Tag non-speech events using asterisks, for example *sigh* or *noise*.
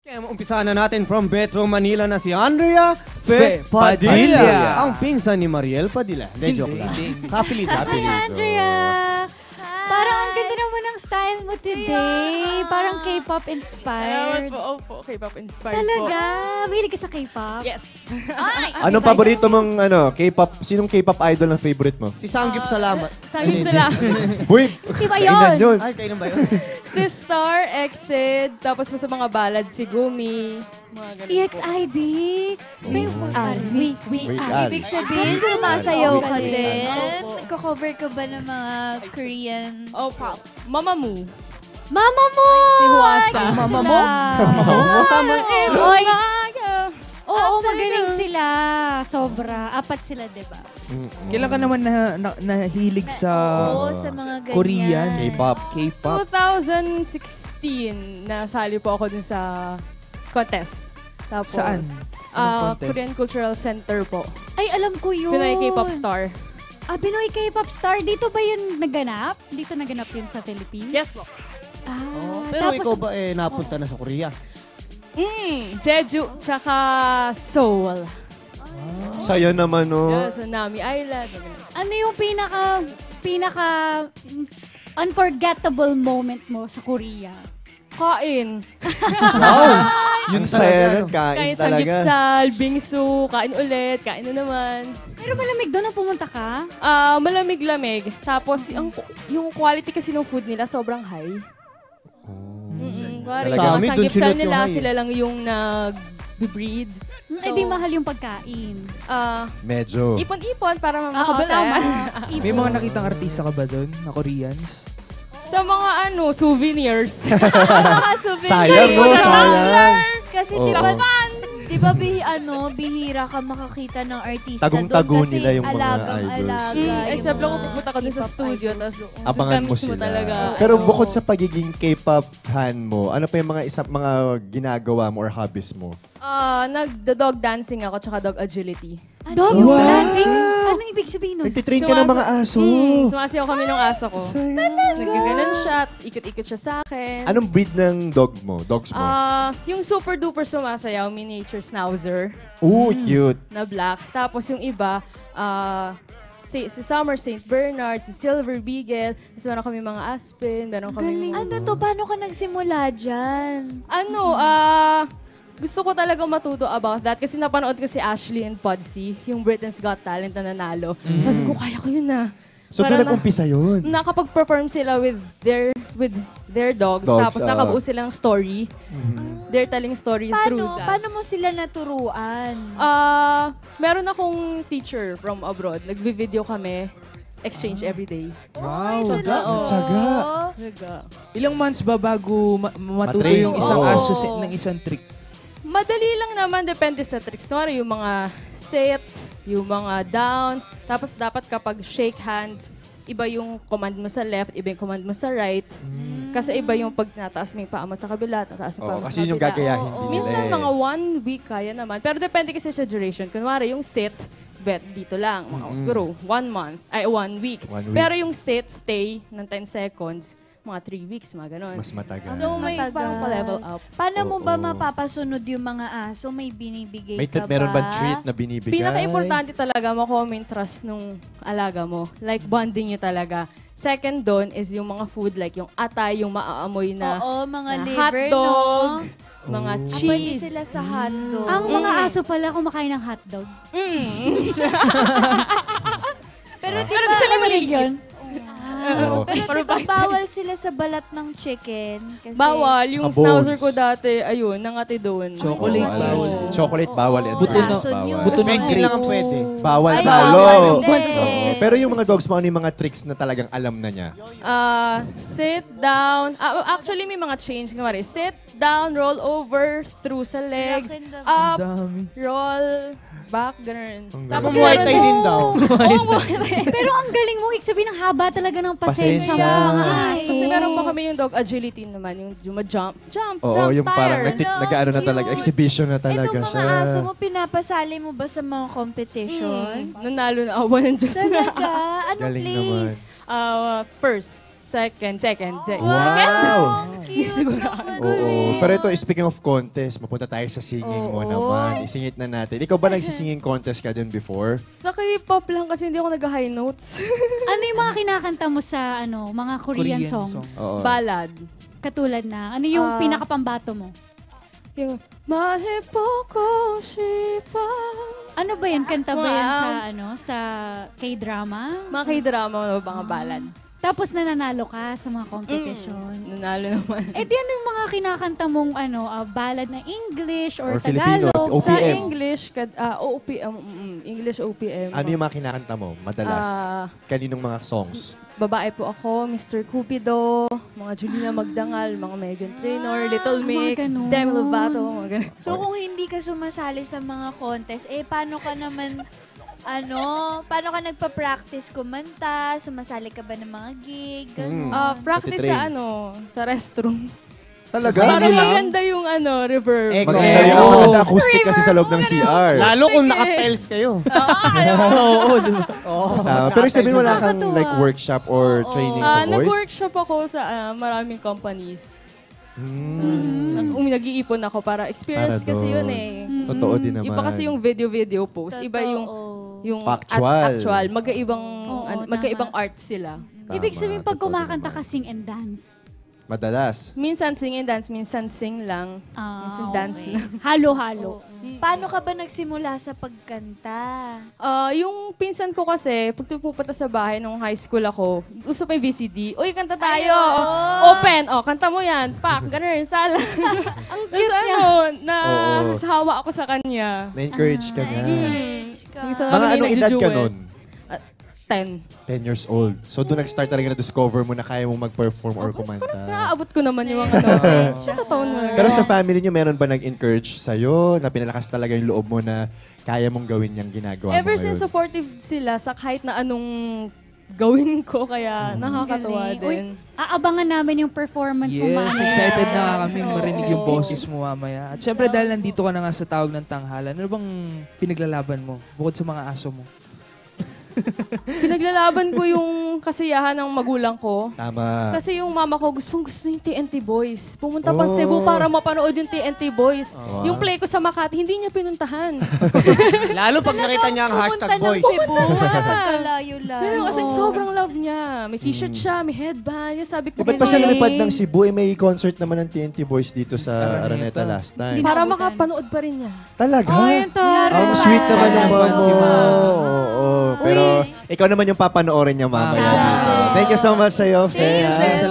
Kaya umpisahan na natin from Metro Manila na si Andrea Fe Fe Padilla. Padilla. Ang pinsan ni Mariel Padilla. Hindi, joke lang. Kapilid. Hi, Andrea! Parang ang ganda naman ng style mo today. Parang K-pop Salamat inspired. po. Opo, K-pop inspired Talaga? po. Mahilig ka sa K-pop? Yes. *laughs* Anong paborito mong ano, K-pop? Sinong K-pop idol ang favorite mo? Si Sanggip Salamat. Sabi sila, Huy! Di ba kainan yun? Ay, kayo na ba yun? Si Star, Exit, tapos mo sa mga ballad, si Gumi. Mga ganun. EXID? May Ah, we, we, Wait, ah. Al. Ibig sabihin, sumasayaw ka din. Nagko-cover ka ba ng mga Korean Opo. Mamamoo. Mama mo! Si Huasa. Mama mo? Masama. Oy! Umaga. Oo, magaling sila. Sobra. Apat sila, di ba? Kailan ka naman na, na, nahilig sa Oo, sa mga ganyan. Korean? K-pop. K-pop? 2016, nasali po ako dun sa contest. Tapos, Saan? ah, Anong contest? Korean Cultural Center po. Ay, alam ko yun. Pinoy K-pop star. Ah, Pinoy K-pop star. Dito ba yun naganap? Dito naganap yun sa Philippines? Yes po. Ah, Pero tapos- ikaw ba eh napunta na sa Korea? Mm, Jeju, tsaka Seoul. Saya naman, no? Yeah, so Nami Island. Ano yung pinaka pinaka unforgettable moment mo sa Korea? Kain. *laughs* Yung saya nun, kain Kain sa talaga. gipsal, bingsu, kain ulit, kain na naman. Pero malamig doon ang pumunta ka? Ah, malamig-lamig. Tapos, yung, yung quality kasi ng food nila sobrang high. Kuwari, Talaga? yung Sa amin, sa dun yung nila, high. sila lang yung nag-breed. Mm, So- eh di mahal yung pagkain. Ah, Medyo. ipon-ipon para tama. *laughs* May mga nakitang artista ka ba doon na Koreans? sa mga ano, souvenirs. *laughs* Mga souvenirs. Sayang, no? Sayang. Kasi di ba, di ba bihi, ano, bihira ka makakita ng artista Tagong-tago doon kasi nila yung mga alagang idols. alaga. Mm, yung except lang mga kung pupunta ka dun sa K-pop studio, idols tas doon. Abangan mo sila. talaga. Pero ano. bukod sa pagiging K-pop fan mo, ano pa yung mga isa mga ginagawa mo or hobbies mo? Ah, nagda-dog dancing ako tsaka dog agility. Dog Wow! dancing? Ibig sabihin nun? Nagtitrain ka ng mga aso. Hmm, sumasayaw kami ng aso ko. Sayang. Nagaganon siya, tapos ikot-ikot siya sa akin. Anong breed ng dog mo? Dogs mo? Ah, yung super duper sumasayaw, miniature schnauzer Ooh, cute. na black. Tapos yung iba, ah, si, si Summer St. Bernard, si Silver Beagle, tapos meron kami mga Aspen, meron kami... Ano to? Paano ka nagsimula dyan? Ano, ah, gusto ko talaga matuto about that kasi napanood ko si Ashley and Podsy, yung Britain's Got Talent na nanalo. Sabi ko, kaya ko yun na. So, Para doon na- nag-umpisa yun. Nakapag-perform sila with their with their dogs, Dogs, tapos ah. nakabuo silang story. They're telling story through Paano, that. paano mo sila naturuan? Ah, meron akong teacher from abroad. Nagvi-video kami. Exchange every day. Wow! Tsaga. Talaga. Ilang months ba bago ma- matuto Matrain? yung isang Oo. aso sa- ng isang trick? Madali lang naman, depende sa tricks. Sorry, yung mga sit, yung mga down. Tapos dapat kapag shake hands, iba yung command mo sa left, iba yung command mo sa right. Kasi iba yung pag nataas mo yung paa mo sa kabila, nataas mo Oo, paa mo kasi sa yung kabila. gagayahin Oo. din nila Minsan eh. mga one week kaya naman. Pero depende kasi sa duration. Kunwari, yung sit, bet dito lang. Mga siguro, one month. Ay, one week. One week. Pero yung sit, stay ng 10 seconds, mga 3 weeks, mga ganon. Mas matagal. so, Mas may matagal. parang pa-level up. Paano mo ba Oo. mapapasunod yung mga aso? May binibigay May ka t- meron ba? ba treat na binibigay? Pinaka-importante talaga, yung trust nung alaga mo. Like, bonding nyo talaga. Second doon is yung mga food, like yung atay, yung maaamoy na, Oo, mga na liver, hotdog, no? mga Oh. Ah, pwede cheese. sila sa hotdog. Ang mga Mm. aso pala kumakain ng hotdog. Mm. *laughs* Pero di Pero ba, gusto nila maligid. yun? Oo. pero di ba bawal sila sa balat ng chicken? Kasi, Bawal. Yung Tsaka bones. schnauzer ko dati, ayun, nangati doon. Chocolate Oo, bawal. alam. Chocolate bawal. yan. Buto na- Lason yun. buto ng Pencil lang ang pwede. Bawal Ay, talo. bawal din. Oo. Pero yung mga dogs mo, ano yung mga tricks na talagang alam na niya? Ah, sit down. Ah, actually, may mga change. Kumari, sit down, roll over, through sa legs, ng- up, dami. roll, back, ganun. Tapos. Muay meron Thai din daw. Oo, Muay Thai. Pero ang galing mo, ibig sabihin ang haba talaga ng pasensya, Pasensya. mo sa mga aso. Kasi meron pa kami yung dog agility naman, yung jump, jump, Oo, jump, yung parang tire. nag- Ano, nag-ano na talaga, cute. exhibition na talaga Itong mga siya. aso mo, pinapasali mo ba sa mga competitions? Nanalo na awa ng Diyos na. Talaga? Anong Galing place? Ah, first. Second, second, second. Wow! Cute *laughs* naman. Oo. Pero ito, speaking of contest, mapunta tayo sa singing mo Oo. naman. Isingit na natin. Ikaw ba nagsisinging contest ka din before? Sa K-pop lang kasi hindi ako nag-high notes. *laughs* Ano yung mga kinakanta mo sa ano, mga Korean, Korean songs? song. Oo. Ballad. Katulad na, ano yung Ah. pinakapambato mo? Yung, Mahipoko shipa. Ano ba yan? Kanta ba yan sa ano, sa K-drama? Mga K-drama, mga ballad. Tapos nananalo ka sa mga competitions. Nanalo naman. Eh di ano yung mga kinakanta mong ano, ah, ballad na English or, Or Filipino. Tagalog? O- Sa OPM. English, kad, ah, OPM, mm, mm, English OPM. Ano yung mga kinakanta mo, madalas? Ah, Kaninong mga songs? babae po ako, Mr. Cupido, mga Julina Magdangal, mga Megan Trainor, Little Mix. Demi Lovato, mga ganun. So kung hindi ka sumasali sa mga contest, eh paano ka naman, ano, paano ka nagpa-practice kumanta? Sumasali ka ba ng mga gig? Hmm. Ganun. Ah, practice sa ano, sa restroom. Talaga? Para Ano lang? maganda yung ano, reverb. Echo. Maganda yung Oo. maganda acoustic kasi sa loob ng CR. Lalo kung naka-tails kayo. *laughs* *laughs* Oo, di ba? Tama. Pero sabihin wala kang Nakakatuwa. like workshop or training sa Ah, voice? nag-workshop ako sa ah, maraming companies. Hmm. Um, nag-iipon ako para experience Para kasi doon. yun eh. Totoo din naman. Iba kasi yung video-video post. Iba yung. Yung Factual. at- actual. Magkaibang Oo, ano, tama. magkaibang art sila. Ibig Tama, sabihin, pag totoo kumakanta naman. ka, sing and dance. Madalas. Minsan sing and dance, minsan sing lang. Ah, Minsan dance okay. lang. Halo-halo. Paano ka ba nagsimula sa pagkanta? Ah, yung pinsan ko kasi, pag pupunta sa bahay nung high school ako, gusto pa yung VCD. Uy, kanta tayo! Ay, Open! Oh, kanta mo yan. Pak, ganun, sala. *laughs* Ang cute ano, na Oo. hawa ako sa kanya. Na-encourage ka niya. Hmm. ka. Minsan Mga anong edad ka nun? Ten. 10 years old. So doon nag-start talaga na-discover mo na kaya mong mag-perform or kumanta. Naaabot ko naman yung mga *laughs* ano. sa taon mo. Pero sa family niyo, meron ba nag-encourage sa'yo na pinalakas talaga yung loob mo na kaya mong gawin yung ginagawa Ever mo ngayon? since supportive sila sa kahit na anong gawin ko, kaya nakakatuwa Galing. Uy, din. Aabangan namin yung performance mo Yes, mamaya. excited na kami Oo. marinig yung boses mo mamaya. At syempre dahil nandito ka na nga sa tawag ng tanghalan, ano bang pinaglalaban mo bukod sa mga aso mo? *laughs* Pinaglalaban ko yung kasiyahan ng magulang ko. Tama. Kasi yung mama ko gustong gusto yung TNT Boys. Pumunta pa Oh. Cebu para mapanood yung TNT Boys. Oh. Yung play ko sa Makati, hindi niya pinuntahan. *laughs* Lalo pag nakita niya ang hashtag Pumunta ng boys. Cebu, pagkalayo-layo. Pero kasi sobrang love niya. May t-shirt siya, may headband. Yung sabi ko, ba't pa siya lumipad ng Cebu? Eh, may concert naman ng TNT Boys dito sa Araneta last time. Para makapanood pa rin niya. Talaga? Oh, yun to. Ang sweet naman ng mama Pero ikaw naman yung papanoorin niya mamaya. Thank you so much sa'yo, Fea. Salamat.